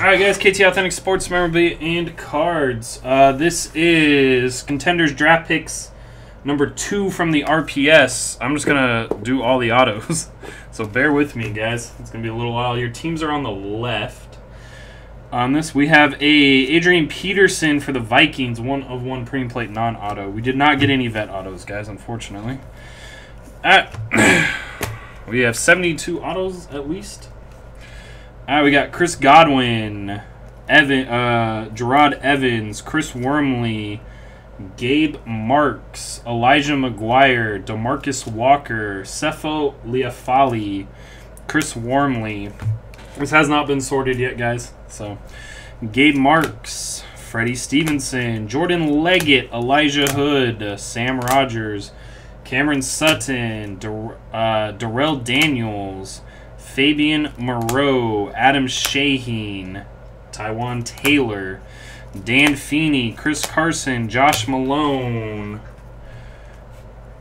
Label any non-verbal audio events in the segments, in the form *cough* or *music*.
All right, guys. KT Authentic Sports Memorabilia and Cards. Uh, this is Contenders Draft Picks number two from the RPS. I'm just gonna do all the autos, *laughs* so bear with me, guys. It's gonna be a little while. Your teams are on the left. On this, we have a Adrian Peterson for the Vikings, one of one premium plate non-auto. We did not get any vet autos, guys, unfortunately. Uh, *coughs* we have 72 autos at least. All right, we got Chris Godwin, Evan, uh, Jerod Evans, Chris Wormley, Gabe Marks, Elijah McGuire, Demarcus Walker, Sefo Liufau, Chris Wormley. This has not been sorted yet, guys. So, Gabe Marks, Freddie Stevenson, Jordan Leggett, Elijah Hood, Sam Rogers, Cameron Sutton, Dar- uh, Darrell Daniels, Fabian Moreau, Adam Shaheen, Taywan Taylor, Dan Feeney, Chris Carson, Josh Malone,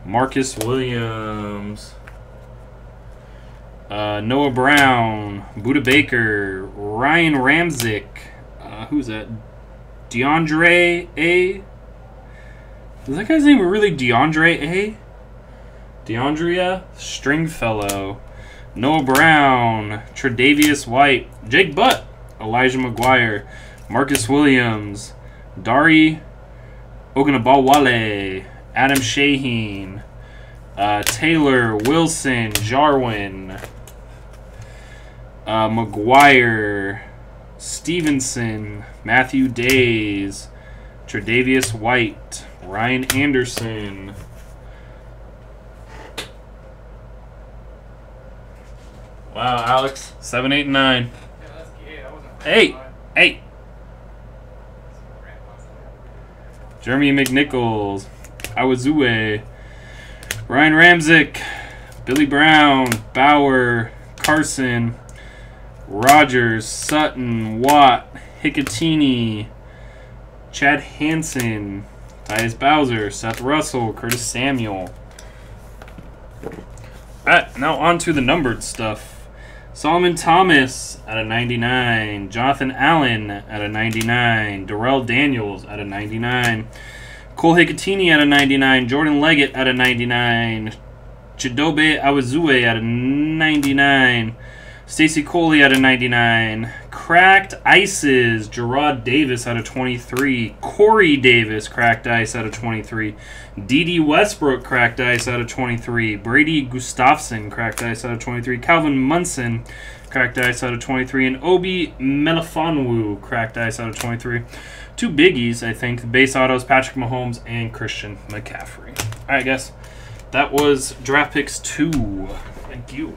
Marcus Williams, uh, Noah Brown, Budda Baker, Ryan Ramczyk, uh, who's that? DeAndre A. Is that guy's name really DeAndre A? DeAndrea Stringfellow, Noah Brown, Tre'Davious White, Jake Butt, Elijah McGuire, Marcus Williams, Dare Ogunbowale, Adam Shaheen, uh, Taylor Wilson, Jarwin, uh, McGuire, Stevenson, Matthew Dayes, Tre'Davious White, Ryan Anderson. Wow, Alex, seven, eight, nine. Hey, hey, Jeremy McNichols, Awuzie, Ryan Ramczyk, Billy Brown, Bauer, Carson, Rogers, Sutton, Watt, Hikutini, Chad Hansen, Tyus Bowser, Seth Russell, Curtis Samuel. Alright, now on to the numbered stuff. Solomon Thomas at a 99. Jonathan Allen at a 99. Darrell Daniels at a 99. Cole Hikutini at a 99. Jordan Leggett at a 99. Chidobe Awuzie at a 99. Stacy Coley at a 99. Cracked Ices. Gerard Davis out of 23. Corey Davis cracked ice out of 23. Dede Westbrook cracked ice out of 23. Brady Gustafson cracked ice out of 23. Calvin Munson cracked ice out of 23. And Obi Melifonwu cracked ice out of 23. Two biggies, I think. The base autos, Patrick Mahomes and Christian McCaffrey. All right, guys. That was draft picks two. Thank you.